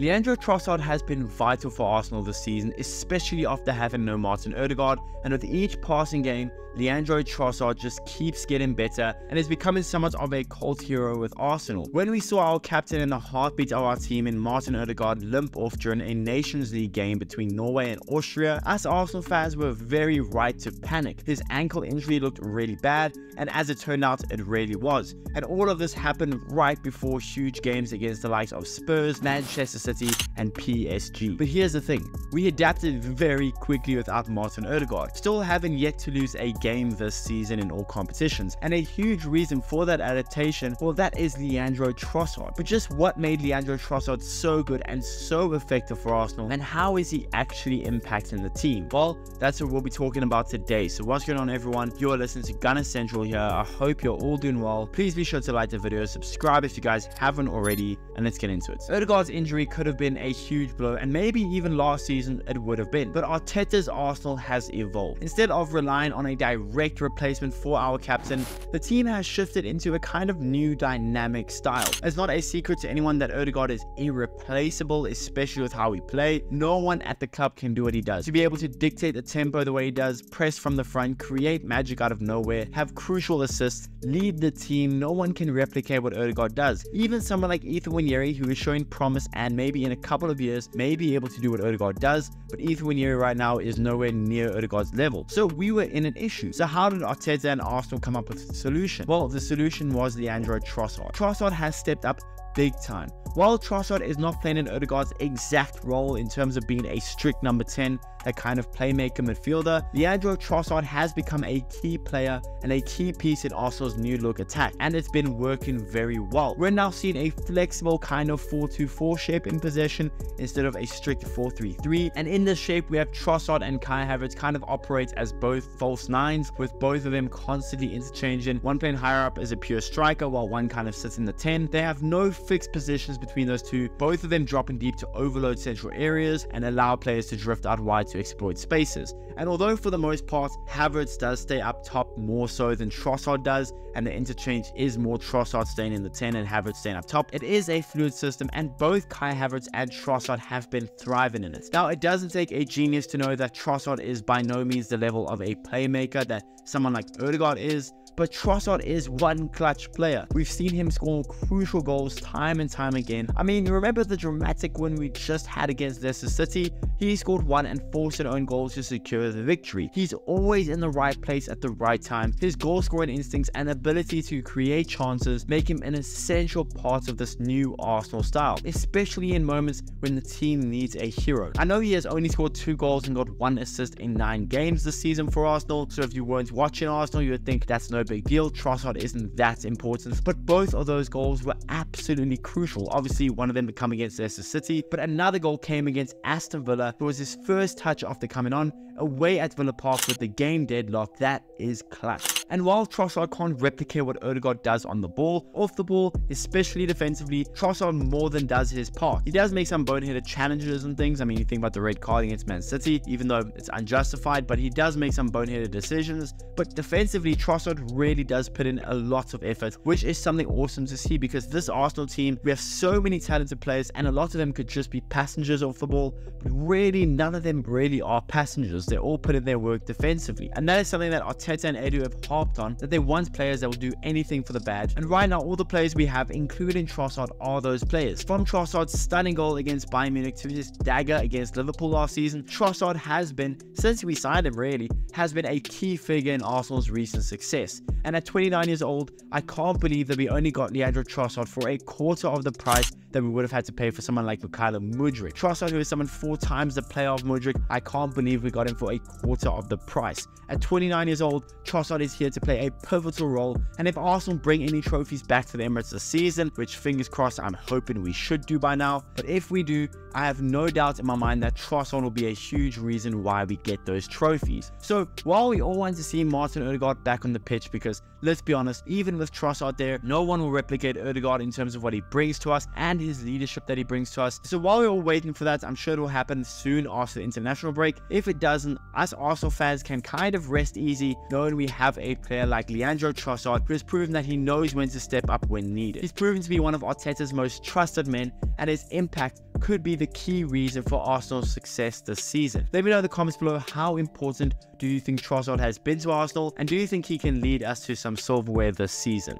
Leandro Trossard has been vital for Arsenal this season, especially after having no Martin Odegaard, and with each passing game, Leandro Trossard just keeps getting better and is becoming somewhat of a cult hero with Arsenal. When we saw our captain and the heartbeat of our team in Martin Odegaard limp off during a Nations League game between Norway and Austria, us Arsenal fans were very right to panic. His ankle injury looked really bad, and as it turned out, it really was. And all of this happened right before huge games against the likes of Spurs, Manchester City, and PSG. But here's the thing, we adapted very quickly without Martin Odegaard, still haven't yet to lose a game this season in all competitions. And a huge reason for that adaptation, well that is Leandro Trossard. But just what made Leandro Trossard so good and so effective for Arsenal and how is he actually impacting the team? Well, that's what we'll be talking about today. So what's going on everyone? You're listening to Gunner Central here. I hope you're all doing well. Please be sure to like the video, subscribe if you guys haven't already, and let's get into it. Odegaard's injury could have been a huge blow and maybe even last season it would have been. But Arteta's Arsenal has evolved. Instead of relying on a direct replacement for our captain, the team has shifted into a kind of new dynamic style. It's not a secret to anyone that Odegaard is irreplaceable, especially with how we play. No one at the club can do what he does. To be able to dictate the tempo the way he does, press from the front, create magic out of nowhere, have crucial assists, lead the team, no one can replicate what Odegaard does. Even someone like Ethan Nwaneri, who is showing promise and maybe in a couple of years may be able to do what Odegaard does, but Ethan right now is nowhere near Odegaard's level. So we were in an issue. So how did Arteta and Arsenal come up with a solution? Well, the solution was Leandro Trossard. Trossard has stepped up big time. While Trossard is not playing in Odegaard's exact role in terms of being a strict number 10, a kind of playmaker midfielder, Leandro Trossard has become a key player and a key piece in Arsenal's new look attack, and it's been working very well. We're now seeing a flexible kind of 4-2-4 shape in possession instead of a strict 4-3-3, and in this shape we have Trossard and Kai Havertz kind of operate as both false nines, with both of them constantly interchanging, one playing higher up as a pure striker while one kind of sits in the 10. They have no fixed positions between those two, both of them dropping deep to overload central areas and allow players to drift out wide to exploit spaces. And although for the most part, Havertz does stay up top more so than Trossard does, and the interchange is more Trossard staying in the 10 and Havertz staying up top, it is a fluid system and both Kai Havertz and Trossard have been thriving in it. Now, it doesn't take a genius to know that Trossard is by no means the level of a playmaker that someone like Odegaard is, but Trossard is one clutch player. We've seen him score crucial goals time and time again. I mean, remember the dramatic win we just had against Leicester City? He scored one and forced an own goal to secure the victory. He's always in the right place at the right time. His goal scoring instincts and ability to create chances make him an essential part of this new Arsenal style, especially in moments when the team needs a hero. I know he has only scored two goals and got one assist in nine games this season for Arsenal, so if you weren't watching Arsenal, you would think that's no big deal. Trossard isn't that important, but both of those goals were absolutely crucial. Obviously, one of them come against Leicester City, but another goal came against Aston Villa. It was his first touch after coming on away at Villa Park with the game deadlock. That is clutch. And while Trossard can't replicate what Odegaard does on the ball, off the ball, especially defensively, Trossard more than does his part. He does make some boneheaded challenges and things. I mean, you think about the red card against Man City, even though it's unjustified, but he does make some boneheaded decisions. But defensively, Trossard really does put in a lot of effort, which is something awesome to see because this Arsenal team, we have so many talented players and a lot of them could just be passengers off the ball, but really none of them really are passengers. They're all put in their work defensively. And that is something that Arteta and Edu have harped on, that they want players that will do anything for the badge. And right now, all the players we have, including Trossard, are those players. From Trossard's stunning goal against Bayern Munich to his dagger against Liverpool last season, Trossard has been, since we signed him really, has been a key figure in Arsenal's recent success. And at 29 years old, I can't believe that we only got Leandro Trossard for a quarter of the price that we would have had to pay for someone like Mykhailo Mudryk. Trossard, who is someone four times the player of Mudryk, I can't believe we got him for a quarter of the price. At 29 years old, Trossard is here to play a pivotal role, and if Arsenal bring any trophies back to the Emirates this season, which fingers crossed I'm hoping we should do by now, but if we do, I have no doubt in my mind that Trossard will be a huge reason why we get those trophies. So while we all want to see Martin Odegaard back on the pitch because let's be honest, even with Trossard there, no one will replicate Odegaard in terms of what he brings to us and his leadership that he brings to us. So while we're waiting for that, I'm sure it will happen soon after the international break. If it doesn't, us Arsenal fans can kind of rest easy knowing we have a player like Leandro Trossard who has proven that he knows when to step up when needed. He's proven to be one of Arteta's most trusted men and his impact could be the key reason for Arsenal's success this season. Let me know in the comments below how important do you think Trossard has been to Arsenal and do you think he can lead us to some silverware this season?